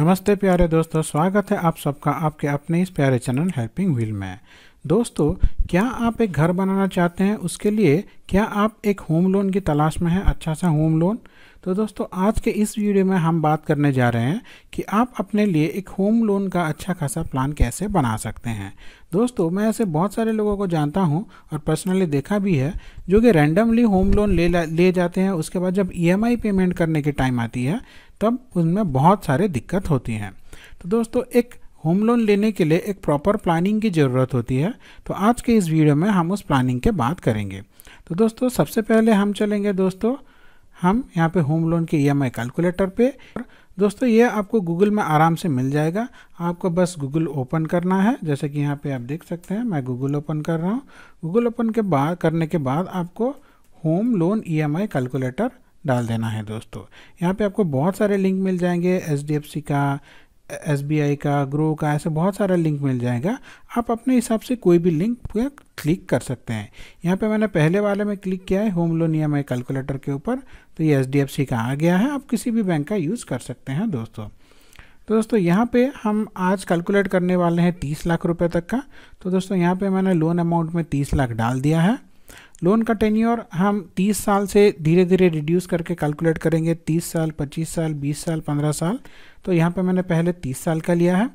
नमस्ते प्यारे दोस्तों, स्वागत है आप सबका आपके अपने इस प्यारे चैनल हेल्पिंग व्हील में। दोस्तों, क्या आप एक घर बनाना चाहते हैं? उसके लिए क्या आप एक होम लोन की तलाश में हैं? अच्छा सा होम लोन? तो दोस्तों, आज के इस वीडियो में हम बात करने जा रहे हैं कि आप अपने लिए एक होम लोन का अच्छा खासा प्लान कैसे बना सकते हैं। दोस्तों, मैं ऐसे बहुत सारे लोगों को जानता हूँ और पर्सनली देखा भी है, जो कि रैंडमली होम लोन ले ले जाते हैं, उसके बाद जब ईएमआई पेमेंट करने की टाइम आती है, तब उनमें बहुत सारे दिक्कत होती हैं। तो दोस्तों, एक होम लोन लेने के लिए एक प्रॉपर प्लानिंग की ज़रूरत होती है तो आज के इस वीडियो में हम उस प्लानिंग के बात करेंगे। तो दोस्तों, सबसे पहले हम चलेंगे दोस्तों हम यहाँ पे होम लोन के ईएमआई कैलकुलेटर पे। दोस्तों, ये आपको गूगल में आराम से मिल जाएगा। आपको बस गूगल ओपन करना है। जैसे कि यहाँ पे आप देख सकते हैं, मैं गूगल ओपन कर रहा हूँ। गूगल ओपन के बाद, करने के बाद आपको होम लोन ईएमआई कैलकुलेटर डाल देना है दोस्तों। यहाँ पे आपको बहुत सारे लिंक मिल जाएँगे एच का SBI का ग्रो का, ऐसे बहुत सारा लिंक मिल जाएगा। आप अपने हिसाब से कोई भी लिंक क्लिक कर सकते हैं। यहाँ पे मैंने पहले वाले में क्लिक किया है होम लोन या ई कैलकुलेटर के ऊपर। तो ये एच का आ गया है। आप किसी भी बैंक का यूज़ कर सकते हैं दोस्तों। तो दोस्तों, यहाँ पे हम आज कैलकुलेट करने वाले हैं तीस लाख रुपए तक का। तो दोस्तों, यहाँ पे मैंने लोन अमाउंट में तीस लाख डाल दिया है। लोन का टेन्योर हम 30 साल से धीरे धीरे रिड्यूस करके कैलकुलेट करेंगे। 30 साल 25 साल 20 साल 15 साल। तो यहाँ पे मैंने पहले 30 साल का लिया है।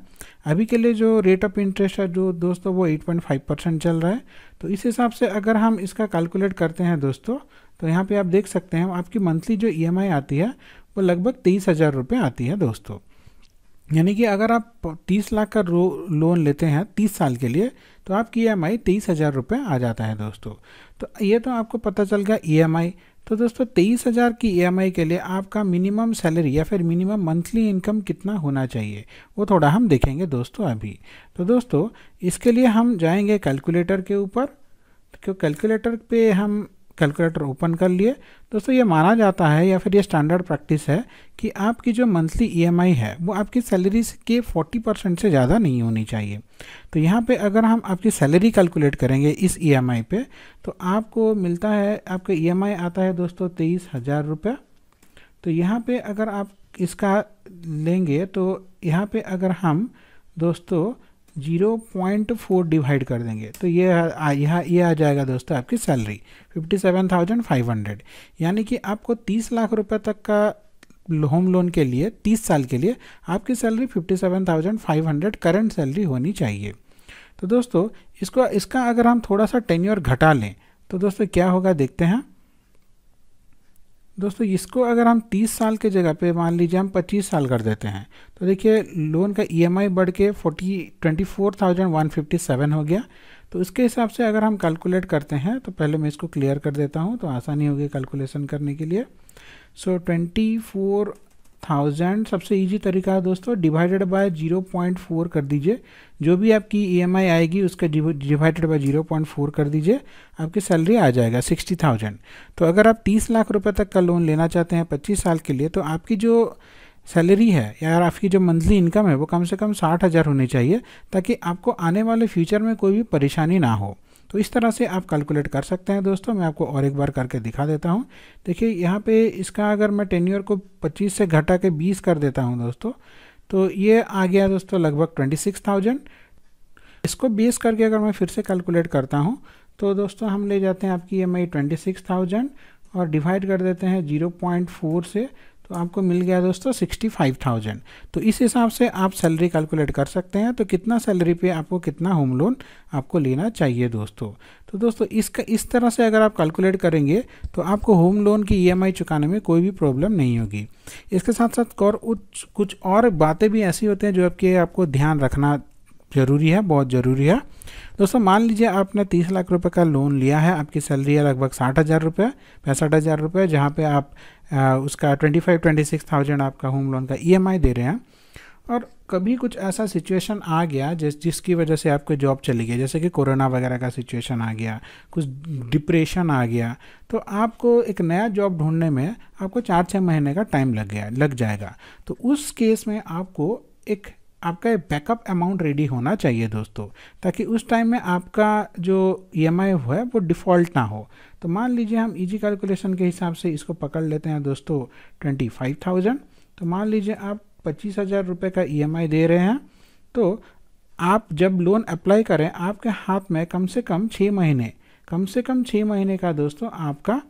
अभी के लिए जो रेट ऑफ़ इंटरेस्ट है, जो दोस्तों वो 8.5 परसेंट चल रहा है। तो इस हिसाब से अगर हम इसका कैलकुलेट करते हैं दोस्तों तो यहाँ पे आप देख सकते हैं, आपकी मंथली जो ईएमआई आती है, वो लगभग तेईस हज़ार रुपये आती है दोस्तों। यानी कि अगर आप तीस लाख का लोन लेते हैं तीस साल के लिए तो आपकी ई एम आई तेईस हज़ार रुपये आ जाता है दोस्तों। तो ये तो आपको पता चल गया ई एम आई तो दोस्तों, तेईस हज़ार की ई एम आई के लिए आपका मिनिमम सैलरी या फिर मिनिमम मंथली इनकम कितना होना चाहिए, वो थोड़ा हम देखेंगे दोस्तों अभी। तो दोस्तों, इसके लिए हम जाएँगे कैलकुलेटर के ऊपर। क्यों कैलकुलेटर पे हम कैलकुलेटर ओपन कर लिए। दोस्तों, ये माना जाता है या फिर ये स्टैंडर्ड प्रैक्टिस है कि आपकी जो मंथली ईएमआई e है, वो आपकी सैलरी के 40 परसेंट से ज़्यादा नहीं होनी चाहिए। तो यहाँ पे अगर हम आपकी सैलरी कैलकुलेट करेंगे इस ईएमआई e पे तो आपको मिलता है, आपका ई आता है दोस्तों तेईस हज़ार रुपये। तो यहाँ पर अगर आप इसका लेंगे तो यहाँ पर अगर हम दोस्तों ज़ीरो पॉइंट फोर डिवाइड कर देंगे। तो ये यहाँ, ये आ जाएगा दोस्तों आपकी salary fifty seven thousand five hundred यानी कि आपको तीस लाख रुपए तक का होम लोन के लिए, तीस साल के लिए आपकी salary fifty seven thousand five hundred current salary होनी चाहिए। तो दोस्तों, इसको, इसका अगर हम थोड़ा सा टेन्योर घटा लें तो दोस्तों क्या होगा, देखते हैं। दोस्तों, इसको अगर हम 30 साल के जगह पे मान लीजिए हम 25 साल कर देते हैं तो देखिए लोन का ईएमआई बढ़ के forty, twenty four thousand one fifty seven हो गया। तो उसके हिसाब से अगर हम कैलकुलेट करते हैं तो पहले मैं इसको क्लियर कर देता हूँ तो आसानी होगी कैलकुलेशन करने के लिए। सो ट्वेंटी फोर थाउज़ेंड सबसे इजी तरीका है दोस्तों divided by zero point four कर दीजिए। जो भी आपकी ईएमआई आएगी, उसका divided by zero point four कर दीजिए, आपकी सैलरी आ जाएगा सिक्सटी थाउज़ेंड तो अगर आप तीस लाख रुपए तक का लोन लेना चाहते हैं पच्चीस साल के लिए तो आपकी जो सैलरी है, या आपकी जो मंथली इनकम है, वो कम से कम साठ हज़ार होनी चाहिए, ताकि आपको आने वाले फ्यूचर में कोई भी परेशानी ना हो। तो इस तरह से आप कैलकुलेट कर सकते हैं दोस्तों। मैं आपको और एक बार करके दिखा देता हूँ। देखिए यहाँ पे इसका अगर मैं टेन्यूर को 25 से घटा के 20 कर देता हूँ दोस्तों तो ये आ गया दोस्तों लगभग 26,000 इसको बेस करके अगर मैं फिर से कैलकुलेट करता हूँ तो दोस्तों हम ले जाते हैं आपकी ई एम आई और डिवाइड कर देते हैं ज़ीरो से तो आपको मिल गया दोस्तों सिक्सटी फाइव थाउज़ेंड। तो इस हिसाब से आप सैलरी कैलकुलेट कर सकते हैं। तो कितना सैलरी पे आपको कितना होम लोन आपको लेना चाहिए दोस्तों? तो दोस्तों इसका, इस तरह से अगर आप कैलकुलेट करेंगे तो आपको होम लोन की ईएमआई चुकाने में कोई भी प्रॉब्लम नहीं होगी। इसके साथ साथ और कुछ और बातें भी ऐसी होती हैं जो आपके आपको ध्यान रखना ज़रूरी है बहुत ज़रूरी है। दोस्तों मान लीजिए आपने तीस लाख रुपए का लोन लिया है आपकी सैलरी है लगभग साठ हज़ार रुपये पैंसठ हज़ार रुपये जहाँ पे आप आ, उसका twenty five twenty six thousand आपका होम लोन का ईएमआई दे रहे हैं। और कभी कुछ ऐसा सिचुएशन आ गया जिस जिसकी वजह से आपकी जॉब चली गई जैसे कि कोरोना वगैरह का सिचुएशन आ गया कुछ डिप्रेशन आ गया तो आपको एक नया जॉब ढूँढने में आपको चार छः महीने का टाइम लग गया लग जाएगा। तो उस केस में आपको एक आपका बैकअप अमाउंट रेडी होना चाहिए दोस्तों, ताकि उस टाइम में आपका जो ई एम आई है, वो डिफ़ॉल्ट ना हो। तो मान लीजिए हम इजी कैलकुलेशन के हिसाब से इसको पकड़ लेते हैं दोस्तों ट्वेंटी फाइव थाउज़ेंड तो मान लीजिए आप पच्चीस हज़ार रुपये का ईएमआई दे रहे हैं तो आप जब लोन अप्लाई करें, आपके हाथ में कम से कम छः महीने, कम से कम छः महीने का दोस्तों आपका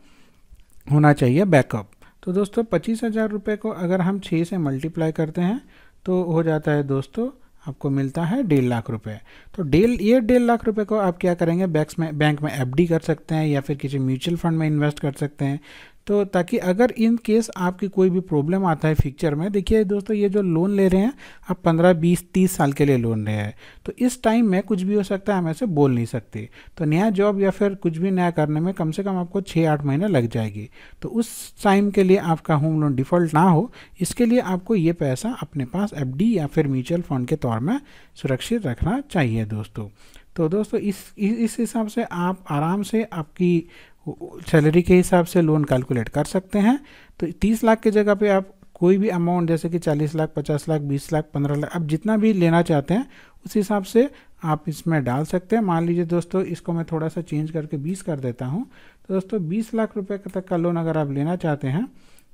होना चाहिए बैकअप तो दोस्तों पच्चीस हज़ार रुपये को अगर हम छः से मल्टीप्लाई करते हैं तो हो जाता है दोस्तों, आपको मिलता है डेढ़ लाख रुपए। तो डेढ़, ये डेढ़ लाख रुपए को आप क्या करेंगे बैंक में बैंक में एफडी कर सकते हैं या फिर किसी म्यूचुअल फंड में इन्वेस्ट कर सकते हैं। तो ताकि अगर इन केस आपकी कोई भी प्रॉब्लम आता है फ्यूचर में, देखिए दोस्तों, ये जो लोन ले रहे हैं, आप पंद्रह, बीस, तीस साल के लिए लोन रहे हैं। तो इस टाइम में कुछ भी हो सकता है, हम ऐसे बोल नहीं सकते। तो नया जॉब या फिर कुछ भी नया करने में कम से कम आपको छः आठ महीने लग जाएगी। तो उस टाइम के लिए आपका होम लोन डिफ़ॉल्ट ना हो, इसके लिए आपको ये पैसा अपने पास एफडी या फिर म्यूचुअल फंड के तौर में सुरक्षित रखना चाहिए दोस्तों। तो दोस्तों इस इस हिसाब से आप आराम से आपकी सैलरी के हिसाब से लोन कैलकुलेट कर सकते हैं। तो तीस लाख की जगह पे आप कोई भी अमाउंट जैसे कि चालीस लाख, पचास लाख, बीस लाख, पंद्रह लाख, आप जितना भी लेना चाहते हैं, उस हिसाब से आप इसमें डाल सकते हैं। मान लीजिए दोस्तों, इसको मैं थोड़ा सा चेंज करके बीस कर देता हूँ। तो दोस्तों, बीस लाख रुपये तक का लोन अगर आप लेना चाहते हैं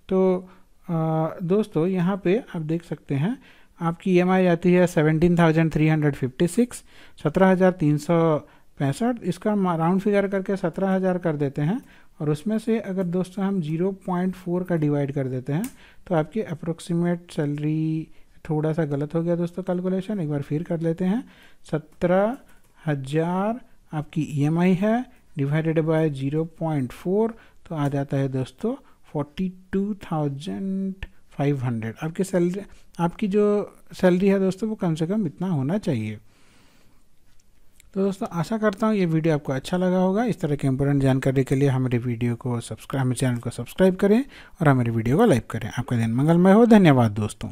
तो दोस्तों, यहाँ पे आप देख सकते हैं, आपकी ई e आती है seventeen thousand three hundred fifty six सत्रह हज़ार तीन सौ पैंसठ, इसका राउंड फिगर करके सत्रह हज़ार कर देते हैं और उसमें से अगर दोस्तों हम ज़ीरो पॉइंट फोर का डिवाइड कर देते हैं तो आपकी अप्रोक्सीमेट सैलरी थोड़ा सा गलत हो गया दोस्तों कैलकुलेशन एक बार फिर कर लेते हैं। सत्रह हज़ार आपकी ईएमआई e है divided by zero point four तो आ जाता है दोस्तों forty two thousand five hundred आपकी सैलरी आपकी जो सैलरी है दोस्तों वो कम से कम इतना होना चाहिए। तो दोस्तों, आशा करता हूँ ये वीडियो आपको अच्छा लगा होगा। इस तरह की इंपॉर्टेंट जानकारी के लिए हमारे वीडियो को सब्सक्राइब हमारे चैनल को सब्सक्राइब करें और हमारे वीडियो को लाइक करें। आपका दिन मंगलमय हो। धन्यवाद दोस्तों।